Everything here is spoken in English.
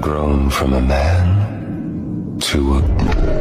grown from a man to a